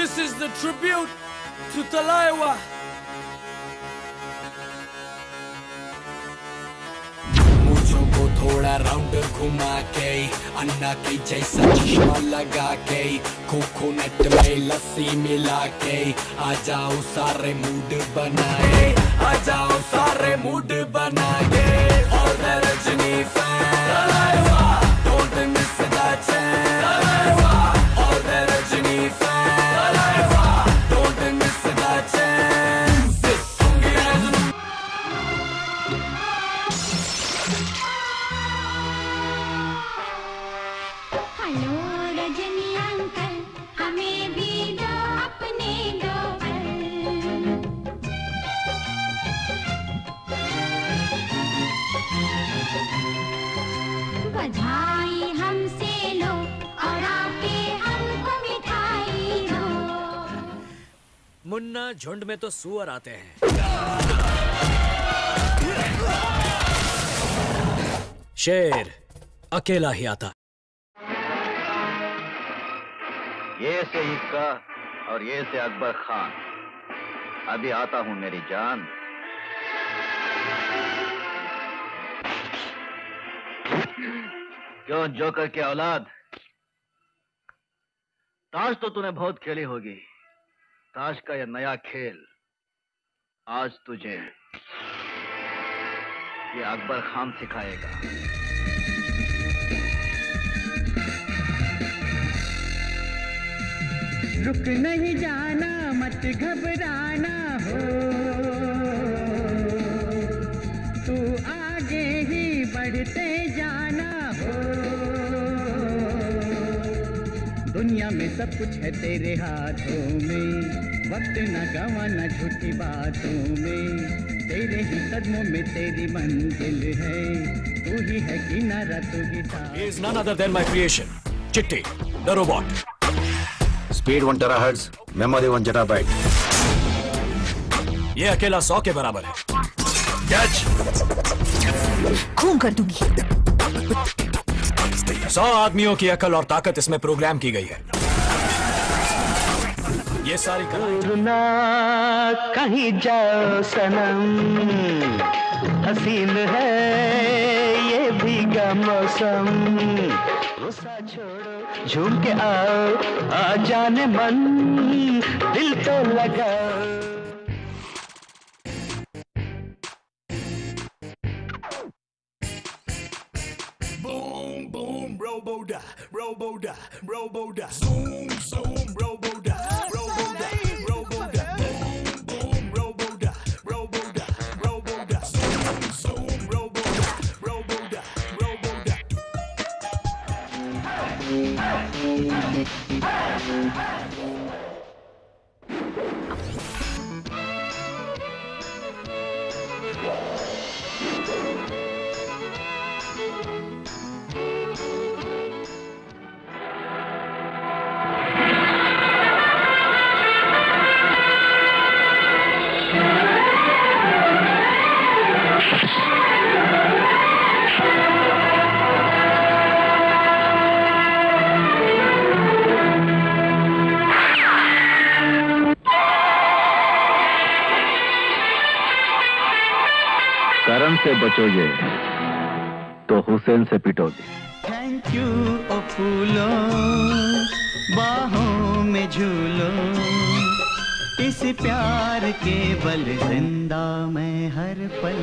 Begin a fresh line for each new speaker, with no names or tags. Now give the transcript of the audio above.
This is the tribute to Talaiwa.
को थोड़ा round घुमा के, अन्ना की जैसा चश्मा लगा के खोखो नेट में लस्सी मिला के, आ जाओ सारे मूड बनाए, आ जाओ सारे मूड बना
मुन्ना झुंड में तो सुअर आते हैं। शेर अकेला ही आता।
ये से इक्का और ये से अकबर खान। अभी आता हूँ मेरी जान। क्यों जोकर की औलाद? ताश तो तूने बहुत खेली होगी। ताश का यह नया खेल आज तुझे ये अकबर खान सिखाएगा।
रुक नहीं जाना, मत घबराना हो। दुनिया में सब कुछ है तेरे हाथों में। वक्त न गवाना झूठी बातों में। तेरे ही कदमों में तेरी मंजिल है। तू ही है किनारा तू ही साथ।
He is none other than my creation, Chitti, the robot.
Speed one terahertz memory one zettabyte
ये अकेला सौ के बराबर है। कैच
खून कर दूँगी।
सौ आदमियों की अकल और ताकत इसमें प्रोग्राम की गई है। ये सारी
कहीं जाओ सनम। हसीन है ये भीगा मौसम। गुस्सा छोड़ो, झूम के आओ, आ जाने मन। दिल तो लगाओ।
Robo da, robo da, robo da. Zoom, zoom, robo da, robo da, robo da. Boom, boom, robo da, robo da, robo da. Zoom, zoom, robo da, robo da, robo da.
करम से बचोगे तो हुसैन से पिटोगे
थैंक यू ओ फूलो, बाहों में झूलो। इस प्यार के बल ज़िंदा मैं हर पल।